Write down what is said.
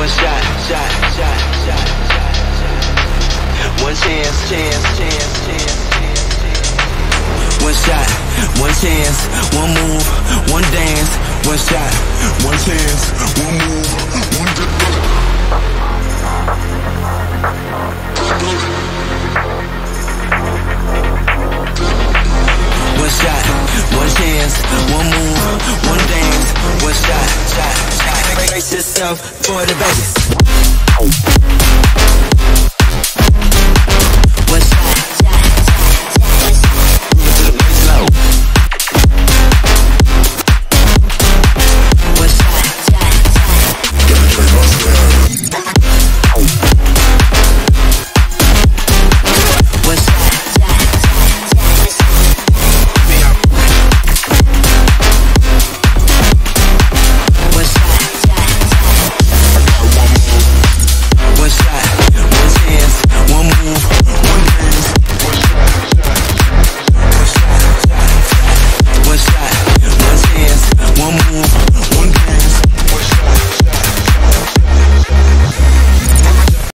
one shot, shot, shot, shot, shot, shot. One chance, chance, chance, chance, chance. One shot, one chance, one move, one dance, one shot, one chance, one Brace yourself for the bass.